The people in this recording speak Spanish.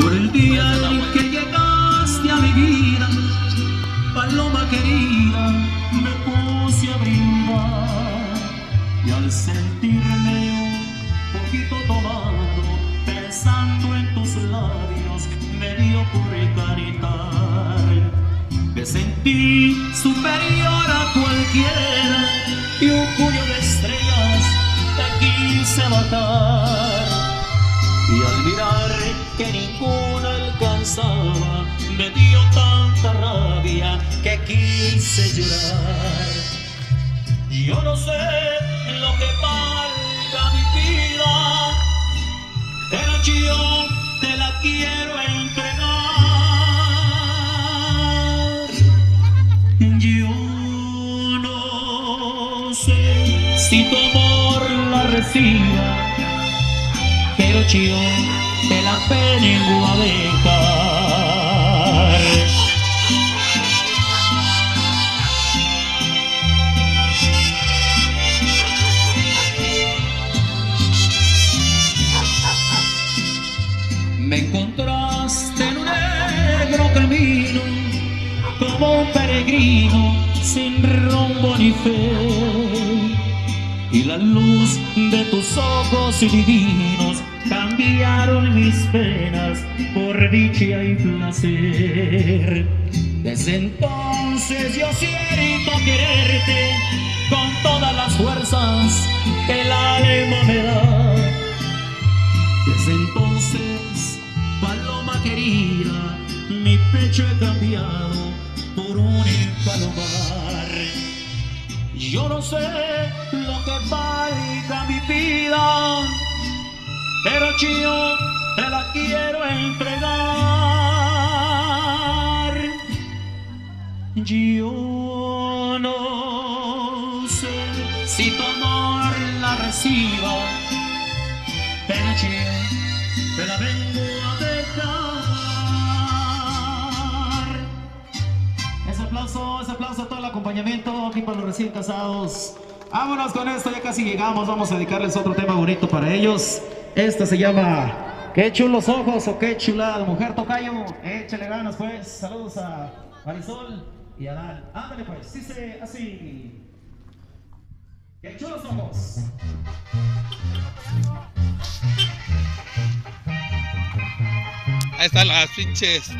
por el día en que llegaste a mi vida, paloma querida, me puse a brindar y al sentirme un poquito tomado, pensando en tus labios, me dio por canitar. Me sentí superior a cualquiera y un puño de estrellas te quise matar. Y al mirar que ninguna alcanzaba, me dio tanta rabia que quise llorar. Yo no sé lo que valga mi vida, pero yo te la quiero entregar. Yo no sé si tu amor la reciba te la vengo a dejar. Me encontraste en un negro camino, como un peregrino sin rumbo ni fe y la luz de tus ojos divinos cambiaron mis penas por dicha y placer. Desde entonces yo siento quererte con todas las fuerzas que el alma me da. Desde entonces, paloma querida, mi pecho he cambiado por un palomar. Yo no sé lo que vida, pero yo te la quiero entregar. Yo no sé si tu amor la reciba, pero yo te la vengo a dejar. Ese aplauso, ese aplauso a todo el acompañamiento aquí para los recién casados. Vámonos con esto, ya casi llegamos. Vamos a dedicarles otro tema bonito para ellos. Esta se llama Qué chulos ojos o qué chulada mujer tocayo. Échale ganas pues. Saludos a Marisol y a Dan. Ándale pues, dice así. Qué chulos ojos. Ahí están las pinches.